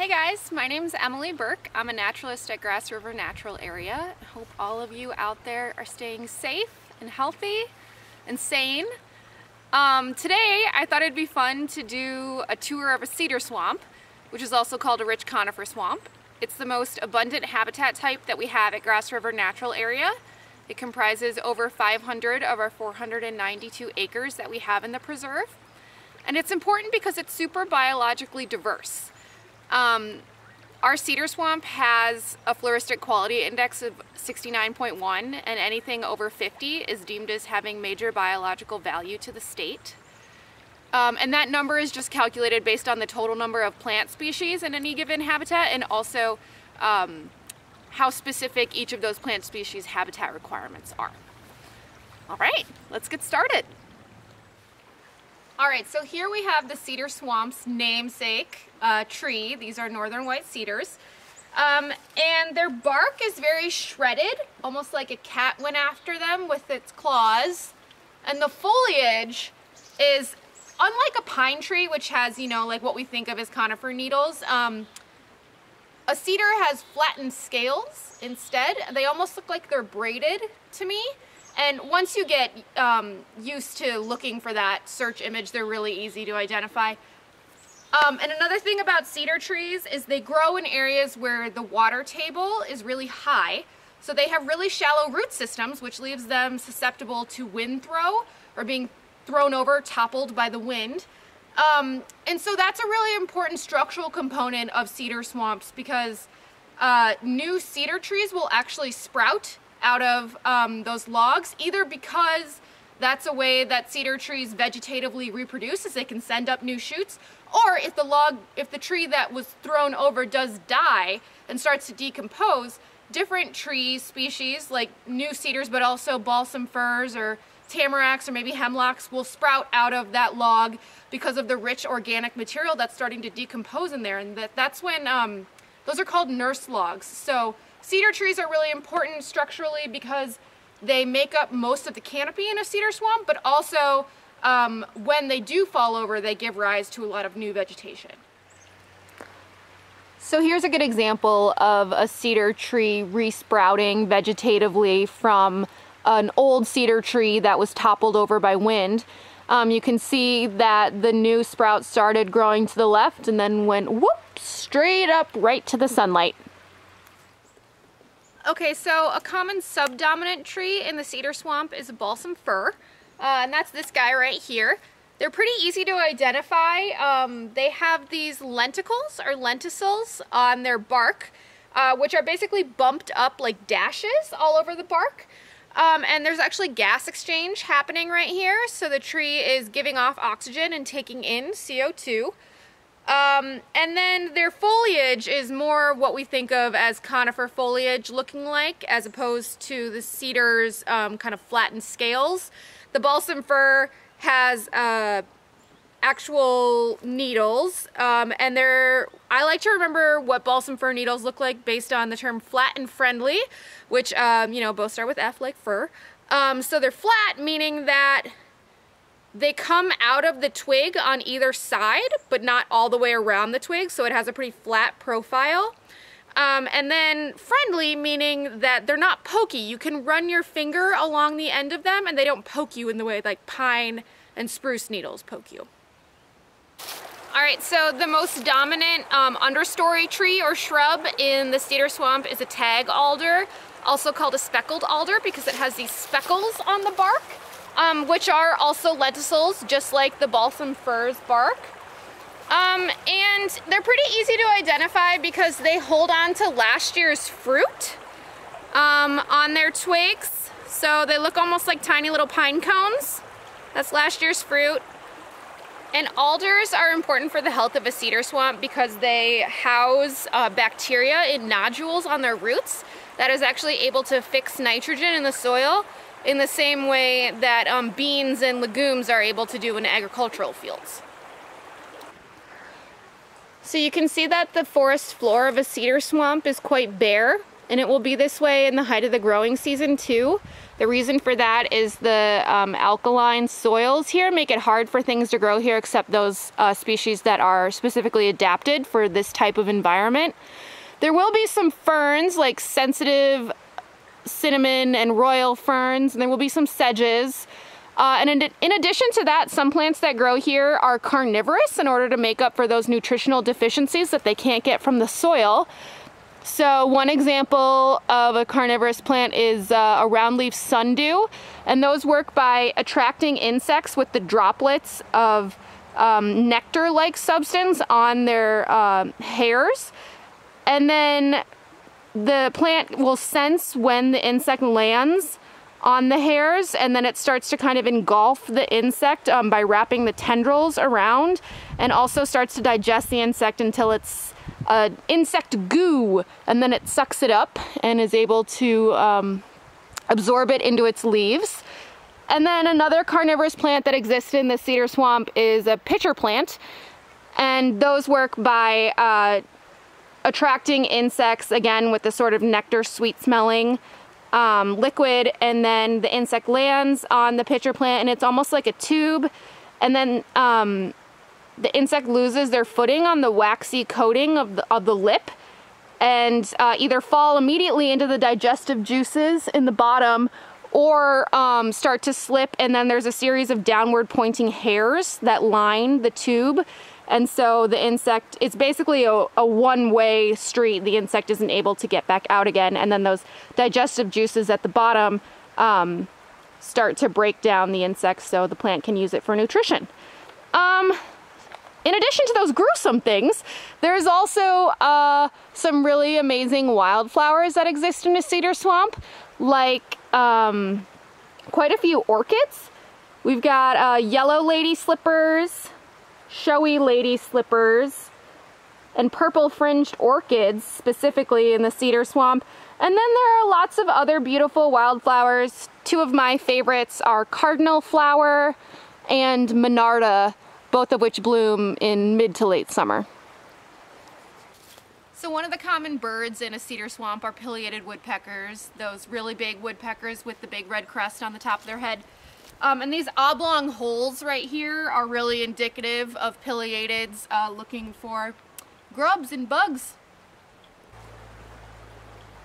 Hey guys, my name is Emily Burke. I'm a naturalist at Grass River Natural Area. I hope all of you out there are staying safe and healthy and sane. Um, today I thought it'd be fun to do a tour of a cedar swamp, which is also called a rich conifer swamp. It's the most abundant habitat type that we have at Grass River Natural Area. It comprises over 500 of our 492 acres that we have in the preserve. And it's important because it's super biologically diverse. Um, our cedar swamp has a floristic quality index of 69.1 and anything over 50 is deemed as having major biological value to the state. Um, and that number is just calculated based on the total number of plant species in any given habitat and also um, how specific each of those plant species habitat requirements are. All right, let's get started. All right, so here we have the cedar swamp's namesake uh, tree. These are northern white cedars. Um, and their bark is very shredded, almost like a cat went after them with its claws. And the foliage is, unlike a pine tree, which has, you know, like what we think of as conifer needles, um, a cedar has flattened scales instead. They almost look like they're braided to me. And once you get um, used to looking for that search image, they're really easy to identify. Um, and another thing about cedar trees is they grow in areas where the water table is really high. So they have really shallow root systems, which leaves them susceptible to wind throw or being thrown over, toppled by the wind. Um, and so that's a really important structural component of cedar swamps because uh, new cedar trees will actually sprout out of um, those logs, either because that's a way that cedar trees vegetatively reproduce as they can send up new shoots, or if the log, if the tree that was thrown over does die and starts to decompose, different tree species like new cedars but also balsam firs or tamaracks or maybe hemlocks will sprout out of that log because of the rich organic material that's starting to decompose in there and that, that's when um, those are called nurse logs. So Cedar trees are really important structurally because they make up most of the canopy in a cedar swamp, but also um, when they do fall over, they give rise to a lot of new vegetation. So here's a good example of a cedar tree resprouting vegetatively from an old cedar tree that was toppled over by wind. Um, you can see that the new sprout started growing to the left and then went whoop straight up right to the sunlight. Okay, so a common subdominant tree in the cedar swamp is balsam fir, uh, and that's this guy right here. They're pretty easy to identify. Um, they have these lenticles or lenticels on their bark, uh, which are basically bumped up like dashes all over the bark. Um, and there's actually gas exchange happening right here. So the tree is giving off oxygen and taking in CO2. Um, and then their foliage is more what we think of as conifer foliage looking like, as opposed to the cedar's um, kind of flattened scales. The balsam fir has uh, actual needles, um, and they're, I like to remember what balsam fir needles look like based on the term flat and friendly, which, um, you know, both start with F like fir. Um, so they're flat, meaning that they come out of the twig on either side, but not all the way around the twig, so it has a pretty flat profile. Um, and then friendly, meaning that they're not pokey. You can run your finger along the end of them and they don't poke you in the way like pine and spruce needles poke you. All right, so the most dominant um, understory tree or shrub in the cedar swamp is a tag alder, also called a speckled alder because it has these speckles on the bark um, which are also lenticels, just like the balsam fir's bark. Um, and they're pretty easy to identify because they hold on to last year's fruit um, on their twigs. So they look almost like tiny little pine cones. That's last year's fruit. And alders are important for the health of a cedar swamp because they house uh, bacteria in nodules on their roots that is actually able to fix nitrogen in the soil in the same way that um, beans and legumes are able to do in agricultural fields. So you can see that the forest floor of a cedar swamp is quite bare. and it will be this way in the height of the growing season too. The reason for that is the um, alkaline soils here make it hard for things to grow here except those uh, species that are specifically adapted for this type of environment. There will be some ferns like sensitive cinnamon and royal ferns, and there will be some sedges. Uh, and in, in, addition to that, some plants that grow here are carnivorous in order to make up for those nutritional deficiencies that they can't get from the soil. So one example of a carnivorous plant is uh, a roundleaf sundew, and those work by attracting insects with the droplets of um, nectar-like substance on their uh, hairs. And then the plant will sense when the insect lands on the hairs and then it starts to kind of engulf the insect um, by wrapping the tendrils around and also starts to digest the insect until it's uh, insect goo and then it sucks it up and is able to um, absorb it into its leaves. And then another carnivorous plant that exists in the cedar swamp is a pitcher plant and those work by uh, attracting insects again with the sort of nectar sweet smelling um, liquid and then the insect lands on the pitcher plant and it's almost like a tube and then um, the insect loses their footing on the waxy coating of the, of the lip and uh, either fall immediately into the digestive juices in the bottom or um, start to slip and then there's a series of downward pointing hairs that line the tube and so the insect, it's basically a, a one-way street. The insect isn't able to get back out again. And then those digestive juices at the bottom um, start to break down the insect so the plant can use it for nutrition. Um, in addition to those gruesome things, there's also uh, some really amazing wildflowers that exist in a cedar swamp, like um, quite a few orchids. We've got uh, yellow lady slippers, showy lady slippers, and purple fringed orchids, specifically in the cedar swamp. And then there are lots of other beautiful wildflowers. Two of my favorites are cardinal flower and monarda, both of which bloom in mid to late summer. So one of the common birds in a cedar swamp are pileated woodpeckers, those really big woodpeckers with the big red crest on the top of their head. Um, and these oblong holes right here are really indicative of pileateds uh, looking for grubs and bugs.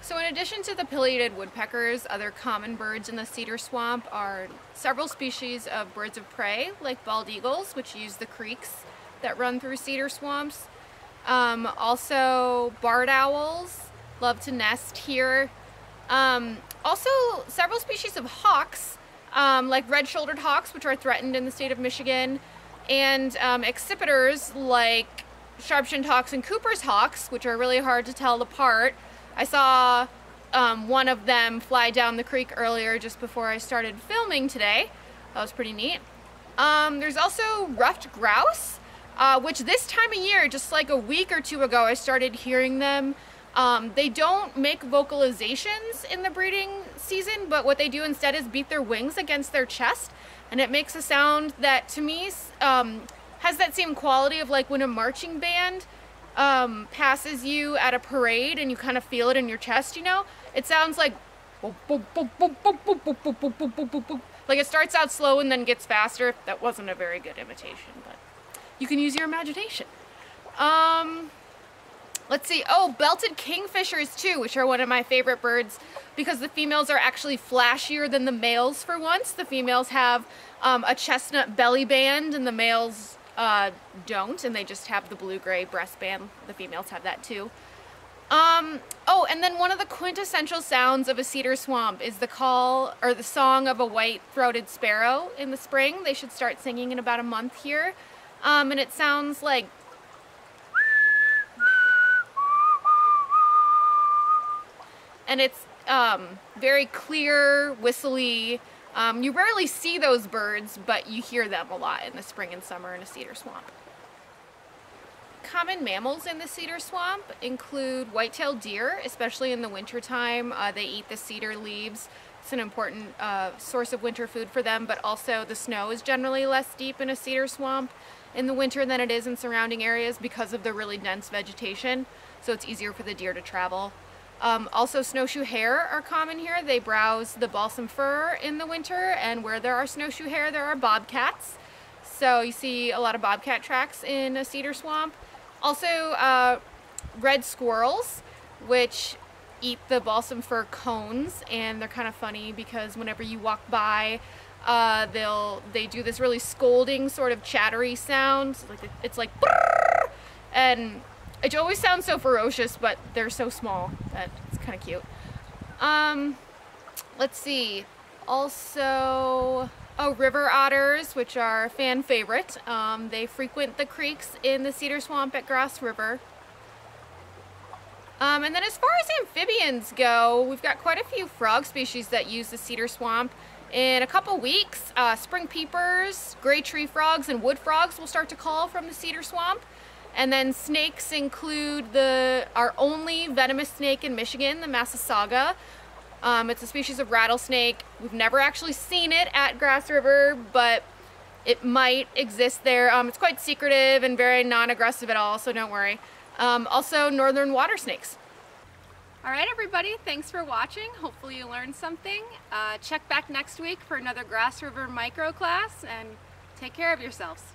So in addition to the pileated woodpeckers, other common birds in the cedar swamp are several species of birds of prey, like bald eagles, which use the creeks that run through cedar swamps. Um, also barred owls love to nest here. Um, also several species of hawks um, like red-shouldered hawks, which are threatened in the state of Michigan, and um, like sharp-shinned hawks and Cooper's hawks, which are really hard to tell apart. I saw um, one of them fly down the creek earlier just before I started filming today. That was pretty neat. Um, there's also ruffed grouse, uh, which this time of year, just like a week or two ago, I started hearing them um, they don't make vocalizations in the breeding season, but what they do instead is beat their wings against their chest, and it makes a sound that to me um, has that same quality of like when a marching band um, passes you at a parade and you kind of feel it in your chest, you know? It sounds like like it starts out slow and then gets faster. That wasn't a very good imitation, but you can use your imagination. Um, Let's see. Oh, belted kingfishers too, which are one of my favorite birds because the females are actually flashier than the males for once. The females have um, a chestnut belly band and the males uh, don't, and they just have the blue-gray breast band. The females have that too. Um, oh, and then one of the quintessential sounds of a cedar swamp is the call or the song of a white-throated sparrow in the spring. They should start singing in about a month here. Um, and it sounds like and it's um, very clear, whistly. Um, you rarely see those birds, but you hear them a lot in the spring and summer in a cedar swamp. Common mammals in the cedar swamp include white-tailed deer, especially in the wintertime. Uh, they eat the cedar leaves. It's an important uh, source of winter food for them, but also the snow is generally less deep in a cedar swamp in the winter than it is in surrounding areas because of the really dense vegetation, so it's easier for the deer to travel. Um, also snowshoe hare are common here. They browse the balsam fir in the winter and where there are snowshoe hare there are bobcats. So you see a lot of bobcat tracks in a cedar swamp. Also uh, red squirrels which eat the balsam fir cones and they're kind of funny because whenever you walk by uh, they'll they do this really scolding sort of chattery sound like it's like and it always sounds so ferocious but they're so small that it's kind of cute um let's see also oh river otters which are fan favorite um, they frequent the creeks in the cedar swamp at grass river um, and then as far as amphibians go, we've got quite a few frog species that use the cedar swamp. In a couple weeks, uh, spring peepers, gray tree frogs, and wood frogs will start to call from the cedar swamp. And then snakes include the our only venomous snake in Michigan, the Massasauga. Um, it's a species of rattlesnake. We've never actually seen it at Grass River, but it might exist there. Um, it's quite secretive and very non-aggressive at all, so don't worry. Um, also northern water snakes. All right, everybody, thanks for watching. Hopefully you learned something. Uh, check back next week for another Grass River micro class and take care of yourselves.